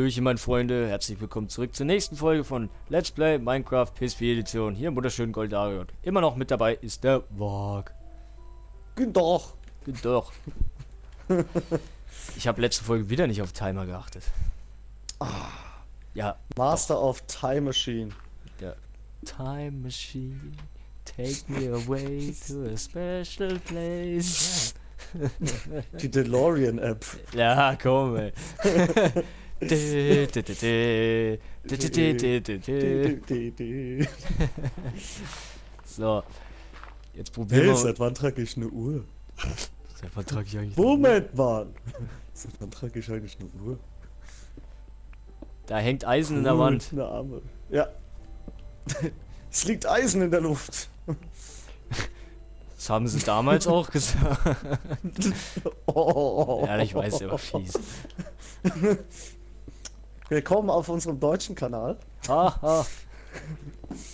Hallöchen, meine Freunde, herzlich willkommen zurück zur nächsten Folge von Let's Play Minecraft PS4 Edition. Hier im wunderschönen Goldarion. Immer noch mit dabei ist der Wag. Doch. Doch. Ich habe letzte Folge wieder nicht auf Timer geachtet. Ja, Master of Time Machine. der Time Machine. Take me away to a special place. Die DeLorean App. Ja, komm, ey. So. Jetzt probieren Hey, wir. seit wann trage ich eine Uhr? Seit wann trage ich eigentlich? Moment, Mann. Seit wann trage ich eigentlich eine Uhr? Da hängt Eisen in der Cool, Wand. Eine Arme. Ja. Es liegt Eisen in der Luft. Das haben sie damals auch gesagt. Oh. Ja, ich weiß, der war fies. Willkommen auf unserem deutschen Kanal. Haha.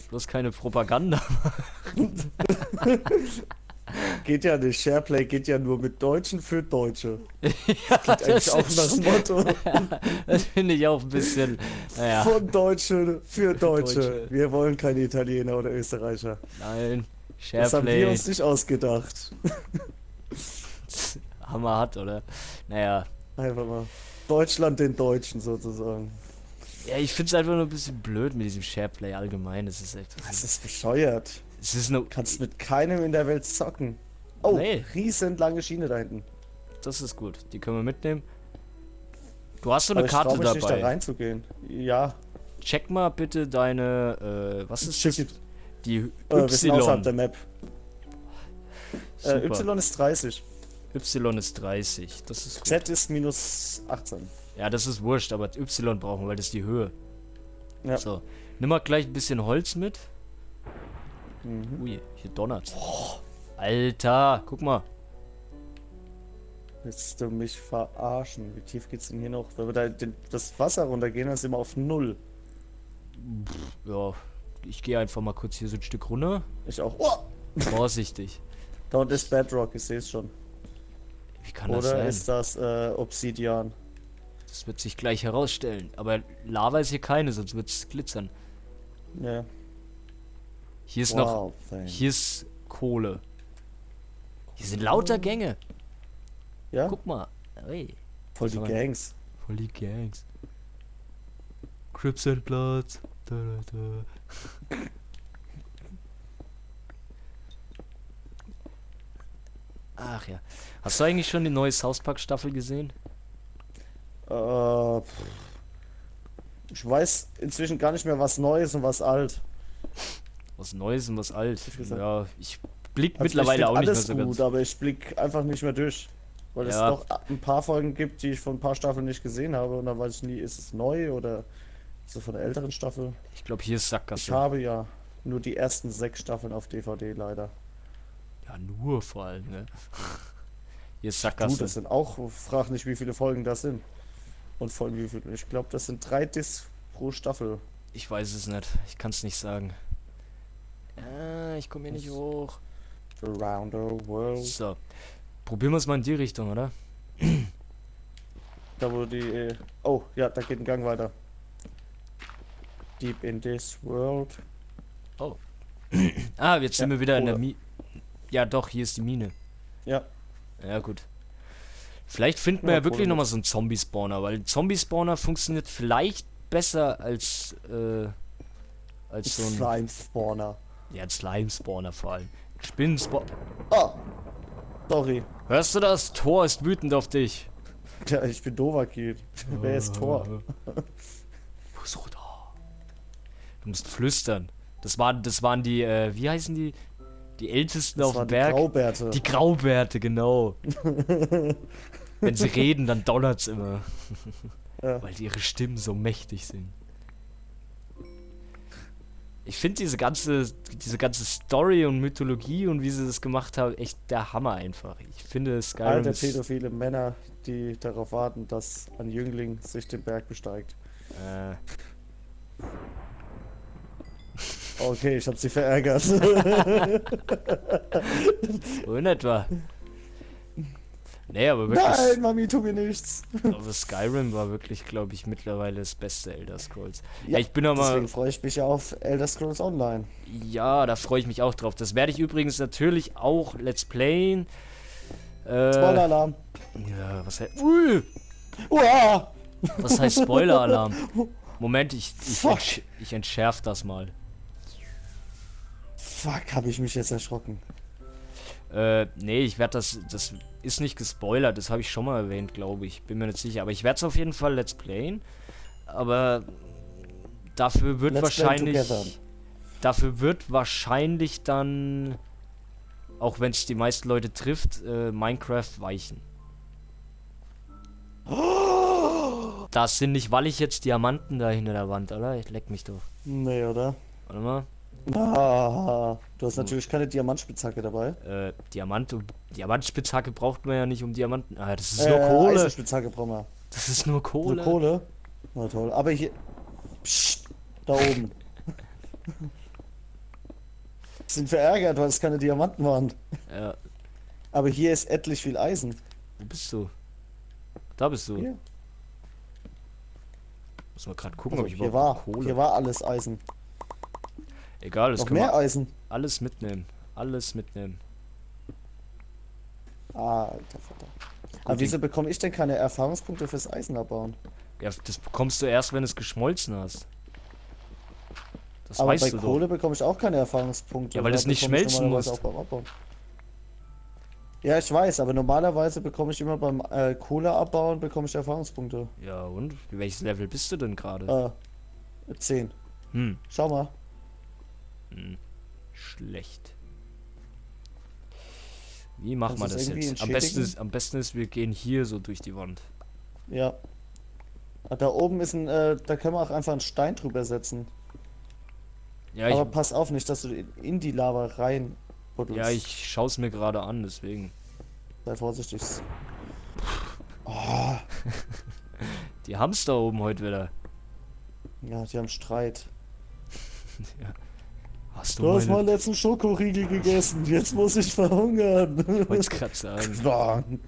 Bloß keine Propaganda. Geht ja nicht. Shareplay geht ja nur mit Deutschen für Deutsche. ja, Klingt eigentlich das, auch nach dem Motto. das finde ich auch ein bisschen. Naja, Von Deutsche für Deutsche. Deutsche. Wir wollen keine Italiener oder Österreicher. nein. Das haben wir Shareplay. uns nicht ausgedacht. Hammer hat, oder? Naja. Einfach mal. Deutschland den Deutschen sozusagen. Ja, ich finde es einfach nur ein bisschen blöd mit diesem Shareplay allgemein. Das ist echt. Das ist bescheuert. Es ist eine. Kannst mit keinem in der Welt zocken. Oh, Nee. riesen lange Schiene da hinten. Das ist gut. Die können wir mitnehmen. Du hast so Aber eine ich trau Karte mich nicht da dabei. reinzugehen. Ja, Check mal bitte deine. Äh, was ist Schiff das? Die äh, wir sind außerhalb der Y. Map. Äh, y ist 30. Y ist 30. Das ist gut. Z ist minus 18. Ja, das ist wurscht, aber Y brauchen wir, weil das ist die Höhe. Ja. So. Nimm mal gleich ein bisschen Holz mit. Mhm. Ui, hier donnert's. Alter, guck mal. Willst du mich verarschen? Wie tief geht's denn hier noch? Wenn wir da den, das Wasser runtergehen, dann sind wir auf Null. Ja, ich gehe einfach mal kurz hier so ein Stück runter. Ich auch. Oh! Vorsichtig. Da unten ist Bedrock, ich sehe es schon. Wie kann das Oder sein? ist das äh, Obsidian? Das wird sich gleich herausstellen. Aber Lava ist hier keine, sonst wird es glitzern. Ja. Hier ist noch. Wow, thanks. Hier ist Kohle. Hier sind lauter Gänge. Ja? Guck mal. Ey, Voll die. Gangs. voll die Gangs. Crips and Bloods. Da, da, da. Ach ja. Hast du eigentlich schon die neue South Park Staffel gesehen? Äh, ich weiß inzwischen gar nicht mehr, was neu ist und was alt. Was Neues und was alt. Ich. Ja, ich blick Also mittlerweile ich auch nicht mehr alles so gut, ganz. aber ich blick einfach nicht mehr durch. Weil Ja. es noch ein paar Folgen gibt, die ich von ein paar Staffeln nicht gesehen habe und dann weiß ich nie, ist es neu oder ist es von der älteren Staffel. Ich glaube, hier ist Ich Sackgasse. habe ja nur die ersten sechs Staffeln auf DVD leider. Ja, nur vor allem, ne? Hier ist Du, das sind auch, frag nicht, wie viele Folgen das sind. Und von wie viel. Ich glaube, das sind drei Discs pro Staffel. Ich weiß es nicht. Ich kann es nicht sagen. Ah, ich komme hier nicht hoch. Around the world. So. Probieren wir es mal in die Richtung, oder? Da wo die. äh, Oh, ja, da geht ein Gang weiter. Deep in this world. Ah, jetzt sind wir wieder in der Mine. Ja, doch, hier ist die Mine. Ja, Ja, gut. Vielleicht finden wir Ja, ja wirklich nochmal so einen Zombie-Spawner, weil ein Zombie-Spawner funktioniert vielleicht besser als, äh, als so ein, Slime Spawner. ja, ein Slime-Spawner vor allem. Spinnen-Spawner. Oh! Sorry. Hörst du das? Thor ist wütend auf dich. Ja, ich bin Dovakid. Wer ist da. Du musst flüstern. Das waren, das waren die, äh, wie heißen die? Die Ältesten Das auf dem waren die Berg. Graubärte. Die Graubärte, genau. Wenn sie reden, dann donnert's immer. Ja. Weil ihre Stimmen so mächtig sind. Ich finde diese ganze, diese ganze Story und Mythologie und wie sie das gemacht haben, echt der Hammer einfach. Ich finde Skyrim Alte ist, pädophile Männer, die darauf warten, dass ein Jüngling sich den Berg besteigt. äh, Okay, ich hab sie verärgert. so in etwa. Nee, aber wirklich. Nein, Mami, tu mir nichts. Aber Skyrim war wirklich, glaube ich, mittlerweile das beste Elder Scrolls. Ja, Ja, ich bin aber. Deswegen freue ich mich ja auf Elder Scrolls Online. Ja, da freue ich mich auch drauf. Das werde ich übrigens natürlich auch Let's Playen. Äh, Spoiler-Alarm. Ja, was heißt. Ui, Uah! was heißt Spoiler-Alarm? Moment, ich, ich, entsch ich entschärf das mal. Fuck, habe ich mich jetzt erschrocken. Äh, nee, ich werde das. Das ist nicht gespoilert, das habe ich schon mal erwähnt, glaube ich. Bin mir nicht sicher. Aber ich werde es auf jeden Fall Let's Playen. Aber dafür wird Let's wahrscheinlich. Dafür wird wahrscheinlich dann. Auch wenn es die meisten Leute trifft, äh, Minecraft weichen. Das sind nicht, weil ich jetzt Diamanten da hinter der Wand, oder? Ich leck mich doch. Nee, oder? Warte mal. Ah, du hast natürlich keine Diamantspitzhacke dabei. Äh, Diamant, Diamantspitzhacke braucht man ja nicht um Diamanten. Ah, das ist Äh, nur Kohle. Eisenspitzhacke brauchen wir. Das ist nur Kohle. Nur Kohle? Na toll. Aber hier. Psst, da oben. Sind verärgert, weil es keine Diamanten waren. Ja, Aber hier ist etlich viel Eisen. wo bist du? Da bist du. Hier, Muss mal gerade gucken, also, ob ich hier, überhaupt war, Kohle. hier war alles Eisen. Egal, das Noch können mehr Eisen. alles mitnehmen. Alles mitnehmen. Ah, alter Vater. Aber wieso bekomme ich denn keine Erfahrungspunkte fürs Eisen abbauen? Ja, das bekommst du erst, wenn es geschmolzen hast. Das Aber weißt bei du Kohle bekomme ich auch keine Erfahrungspunkte. Ja, weil das nicht schmelzen muss. Ja, ich weiß, aber normalerweise bekomme ich immer beim äh, Kohle abbauen bekomme ich Erfahrungspunkte. doch. Ja, und? Welches Level bist du denn gerade? Äh, 10. Hm, Schau mal. Schlecht. Wie machen wir das jetzt? Am besten, ist, am besten ist, wir gehen hier so durch die Wand. Ja. Ah, Da oben ist ein, äh, da können wir auch einfach einen Stein drüber setzen. Ja, Aber ich, pass auf nicht, dass du in, die Lava rein buddelst. ja, ich schaue es mir gerade an, deswegen. Sei vorsichtig. Oh, Die Hamster oben heute wieder. ja, die haben Streit. Hast du Du hast meine... mal letzten Schokoriegel gegessen, jetzt muss ich verhungern. Ich wollte es gerade sagen. Bang.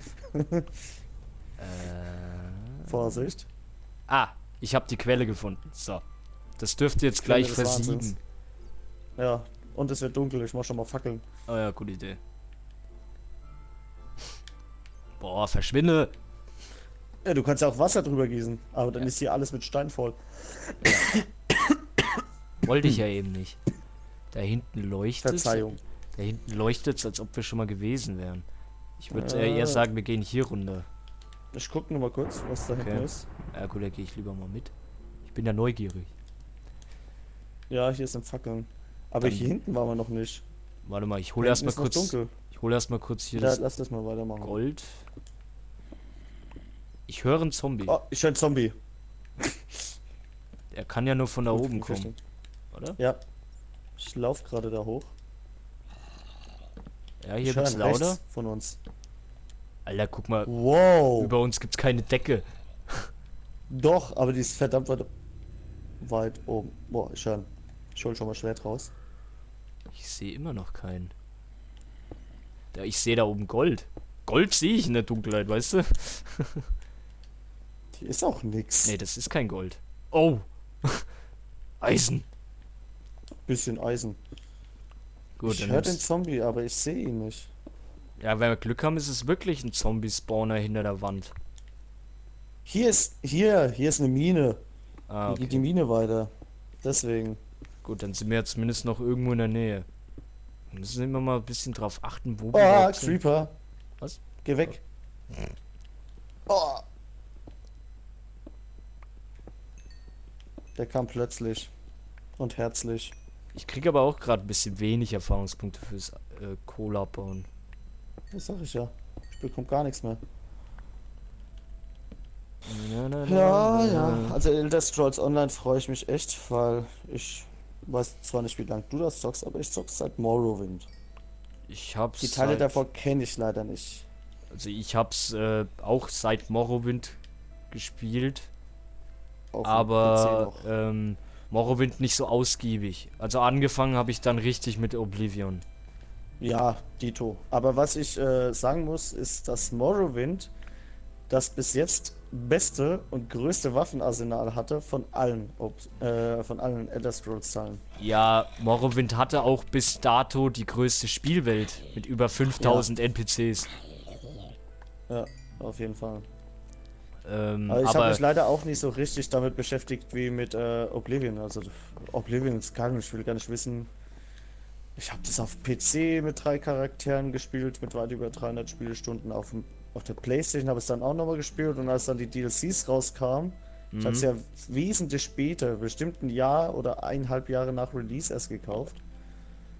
Äh, Vorsicht. ah, ich habe die Quelle gefunden. So. Das dürfte jetzt gleich versiegen. Wahnsinns. Ja, und es wird dunkel, ich mach schon mal Fackeln. Oh ja, gute Idee. Boah, verschwinde. Ja, du kannst ja auch Wasser drüber gießen, aber dann Ja. ist hier alles mit Stein voll. Wollte ich ja eben nicht. Da hinten leuchtet Verzeihung. Da hinten leuchtet als ob wir schon mal gewesen wären. Ich würde äh, eher sagen, wir gehen hier runter. Ich guck nur mal kurz, was da hinten Okay. ist. Ja gut, da gehe ich lieber mal mit. Ich bin ja neugierig. Ja, hier sind Fackeln. Aber Dann- hier hinten waren wir noch nicht. Warte mal, ich hole erstmal hinten ist kurz. dunkel. Ich hole erstmal kurz hier Ja, das lass das mal weitermachen. Gold. Ich höre einen Zombie. Oh, ich höre einen Zombie. Er kann ja nur von da Gut, oben kommen, oder? Ja. Ich laufe gerade da hoch. Ja, hier wird's lauter. von uns. Alter, guck mal, Wow. über uns gibt's keine Decke. Doch, aber die ist verdammt weit, weit oben. Boah, ich höre. Ich hol schon mal Schwert raus. Ich sehe immer noch keinen. Da, ich sehe da oben Gold. Gold sehe ich in der Dunkelheit, weißt du? Hier ist auch nix. Nee, das ist kein Gold. Oh! Eisen. Bisschen Eisen. Gut, ich höre den Zombie, aber ich sehe ihn nicht. Ja, wenn wir Glück haben, ist es wirklich ein Zombie-Spawner hinter der Wand. Hier ist, hier, hier ist eine Mine. Ah, Hier geht die okay. Mine weiter. Deswegen. Gut, dann sind wir jetzt zumindest noch irgendwo in der Nähe. Wir müssen immer mal ein bisschen drauf achten, wo wir Ah, sind. Creeper. Was? Geh weg. Oh. Der kam plötzlich. Und herzlich. Ich kriege aber auch gerade ein bisschen wenig Erfahrungspunkte fürs äh, Cola bauen. Das sag ich ja. Ich bekomme gar nichts mehr. Na, na, na, Ja, ja. Also Elder Scrolls Online freue ich mich echt, weil ich weiß zwar nicht, wie lange du das zockst, aber ich zock's seit Morrowind. Ich hab's. Die Teile seit, davor kenne ich leider nicht. Also ich hab's äh, auch seit Morrowind gespielt, aber ähm, Morrowind nicht so ausgiebig. Also angefangen habe ich dann richtig mit Oblivion. Ja, Dito. Aber was ich äh, sagen muss, ist, dass Morrowind das bis jetzt beste und größte Waffenarsenal hatte von allen, äh, von allen Elder Scrolls Teilen. Ja, Morrowind hatte auch bis dato die größte Spielwelt mit über 5000 NPCs. Ja, auf jeden Fall. Ähm, Aber ich habe mich leider auch nicht so richtig damit beschäftigt wie mit äh, Oblivion. Also Oblivion ist geil, ich will gar nicht wissen. Ich habe das auf PC mit drei Charakteren gespielt, mit weit über 300 Spielstunden. Auf, dem- auf der Playstation habe ich es dann auch nochmal gespielt und als dann die DLCs rauskamen, ich habe es ja wesentlich später, bestimmt ein Jahr oder eineinhalb Jahre nach Release erst gekauft.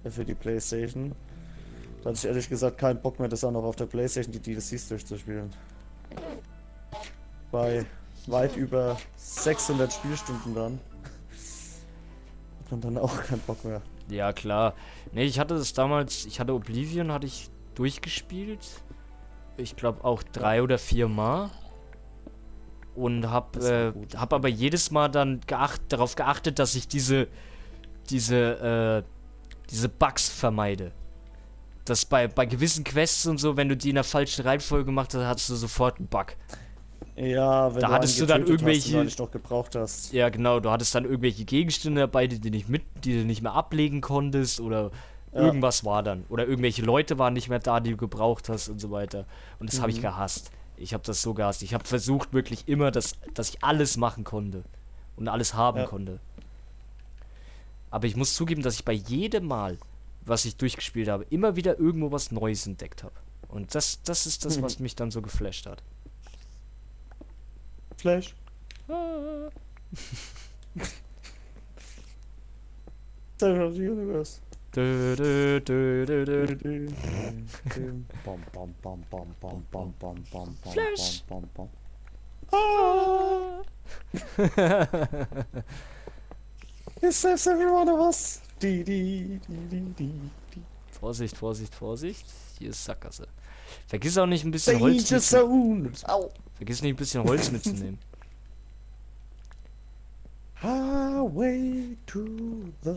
äh, Für die Playstation. Da hatte ich ehrlich gesagt keinen Bock mehr, das auch noch auf der Playstation die DLCs durchzuspielen. Bei weit über 600 Spielstunden dann. Hat man dann auch keinen Bock mehr. ja klar. Ne, ich hatte das damals, ich hatte Oblivion, hatte ich durchgespielt. Ich glaube auch drei oder vier Mal. Und hab, äh, hab aber jedes Mal dann geacht, darauf geachtet, dass ich diese, diese, äh, diese Bugs vermeide. Dass bei, bei gewissen Quests und so, wenn du die in der falschen Reihenfolge gemacht hast, hast du sofort einen Bug. Ja, wenn Da du hattest du dann getötet hast irgendwelche- noch gebraucht hast. Ja, genau, du hattest dann irgendwelche Gegenstände dabei, die du nicht mit, die du nicht mehr ablegen konntest oder Ja. irgendwas war dann. Oder irgendwelche Leute waren nicht mehr da, die du gebraucht hast und so weiter. Und das habe ich Mhm. gehasst. Ich habe das so gehasst. Ich habe versucht wirklich immer, dass, dass ich alles machen konnte und alles haben Ja. konnte. Aber ich muss zugeben, dass ich bei jedem Mal, was ich durchgespielt habe, immer wieder irgendwo was Neues entdeckt habe. Und das, das ist das, Mhm. was mich dann so geflasht hat. Flash. Ah. Save of the Universe. Dö, dö, dö, dö, dö. Flash. Ah. It saves every one of us. Di, di, di, di, di. Vorsicht, Vorsicht, Vorsicht. Hier ist Sackgasse. Vergiss auch nicht ein bisschen Danger Holz. Saun. Au. Vergiss nicht ein bisschen Holz mitzunehmen. Highway to the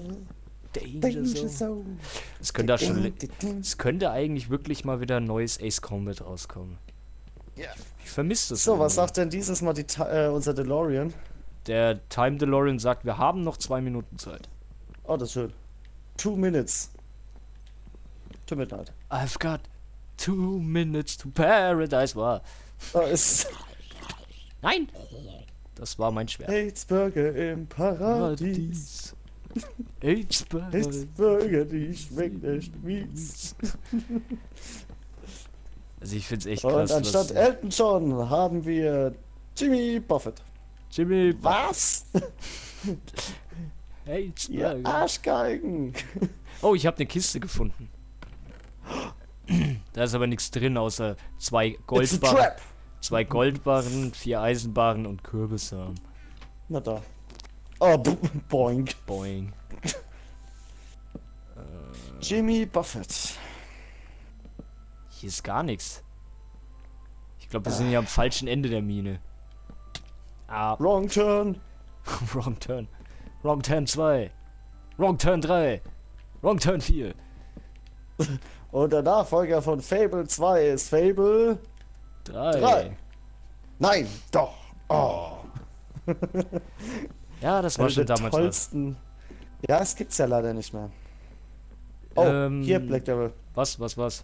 Danger Zone. Es könnte, schon, es könnte eigentlich wirklich mal wieder ein neues Ace Combat rauskommen. Ja. Ich vermisse das. So, was irgendwie. sagt denn dieses Mal die, äh, unser DeLorean? Der Time DeLorean sagt, wir haben noch zwei Minuten Zeit. Oh, das ist schön. Two minutes. To midnight. I've got two minutes to paradise. War. Da ist Nein! Das war mein Schwert. Hates Burger im Paradies. AIDS Hates Burger, die schmeckt echt mies. Also ich finde es echt Und krass. anstatt was- Elton John haben wir Jimmy Buffett. Jimmy Was? AIDS Ihr Arschgeigen. Oh, ich habe eine Kiste gefunden. Da ist aber nichts drin, außer zwei It's a Goldbarren, trap. Zwei Goldbarren, vier Eisenbarren und Kürbissamen. Na da. Oh, b- boink. Boing. Jimmy Buffett. Hier ist gar nichts. Ich glaube, wir sind hier am falschen Ende der Mine. Ah, Wrong turn. wrong turn. Wrong turn 2. Wrong turn 3. Wrong turn 4. Und der Nachfolger von Fable 2 ist Fable 3. Drei. Nein, doch. Oh. Ja, das war schon damals was. tollsten. Ja, es gibt's ja leider nicht mehr. Oh, Ähm, hier Black Devil. Was, was, was?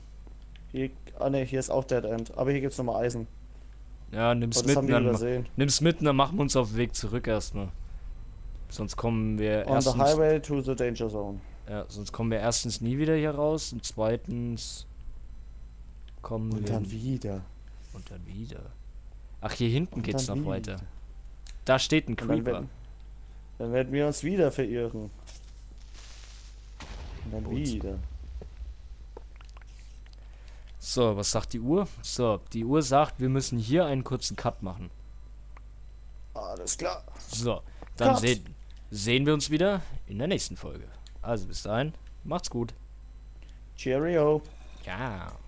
Hier, ah ne, hier ist auch Dead End. Aber hier gibt's nochmal Eisen. Ja, nimm's Oh, mit, und dann, nimm's mit und dann machen wir uns auf den Weg zurück erstmal. Sonst kommen wir On the erstens, highway to the danger zone. ja, sonst kommen wir erstens nie wieder hier raus und zweitens kommen Und wir dann wieder. Und dann wieder. Ach, hier hinten Und geht's noch dann weiter. wieder. Da steht ein Und dann Creeper. werden, dann werden wir uns wieder verirren. Und dann Boots. wieder. So, was sagt die Uhr? So, die Uhr sagt, wir müssen hier einen kurzen Cut machen. Alles klar. So, dann Cut. se sehen wir uns wieder in der nächsten Folge. Also bis dahin, macht's gut. Cheerio. Ciao.